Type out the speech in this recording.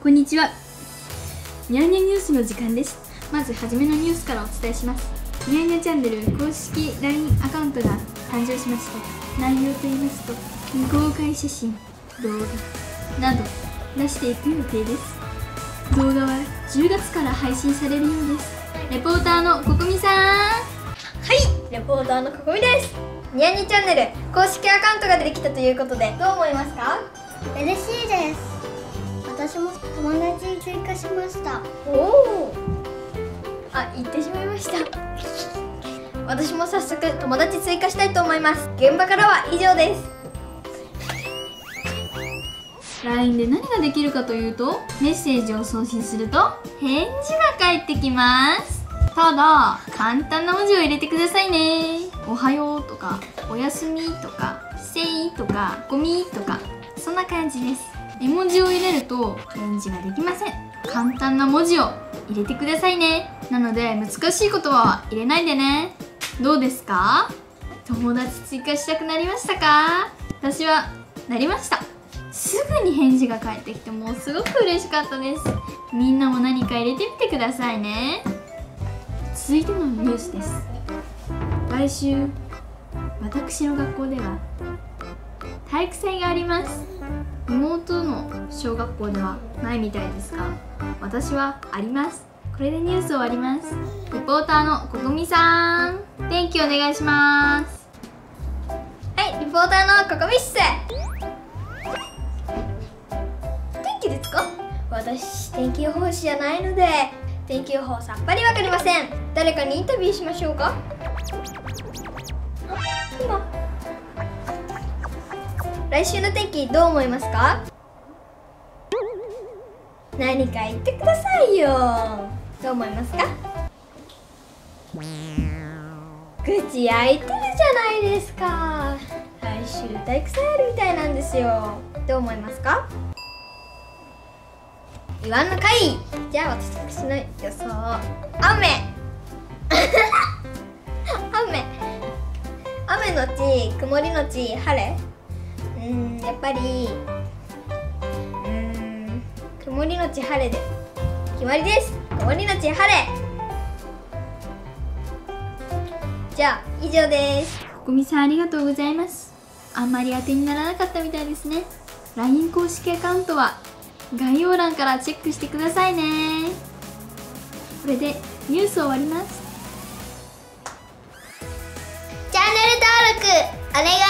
こんにちは。ニャーニャニュースの時間です。まずはじめのニュースからお伝えします。ニャーニャチャンネル公式 LINE アカウントが誕生しました。内容と言いますと未公開写真動画など出していく予定です。動画は10月から配信されるようです。レポーターのここみさん。はい。レポーターのここみです。ニャニチャンネル公式アカウントができたということでどう思いますか？嬉しいです私も友達に追加しました。おおあ言ってしまいました。私も早速友達追加したいと思います。現場からは以上です。LINE で何ができるかというとメッセージを送信すると返事が返ってきます。ただ簡単な文字を入れてくださいね。おはようとかおやすみとかせいとかゴミとかそんな感じです絵文字を入れると返事ができません。簡単な文字を入れてくださいね。なので難しい言葉は入れないでね。どうですか？友達追加したくなりましたか？私はなりました。すぐに返事が返ってきてもうすごく嬉しかったです。みんなも何か入れてみてくださいね。続いてのニュースです。来週私の学校では体育祭があります。妹の小学校ではないみたいですが私はあります。これでニュース終わります。リポーターのここみさん。天気お願いします。はいリポーターのここみっす天気ですか？私天気予報士じゃないので天気予報さっぱりわかりません。誰かにインタビューしましょうか？来週の天気どう思いますか？何か言ってくださいよ。どう思いますか？口開いてるじゃないですか。来週体育祭あるみたいなんですよ。どう思いますか？言わんのかい。じゃあ私の予想。雨。雨。雨のち曇りのち晴れ。うんやっぱりうん曇りのち晴れで決まりです。曇りのち晴れ。じゃあ以上です。ここみさんありがとうございます。あんまり当てにならなかったみたいですね。LINE 公式アカウントは概要欄からチェックしてくださいね。これでニュース終わります。チャンネル登録お願いします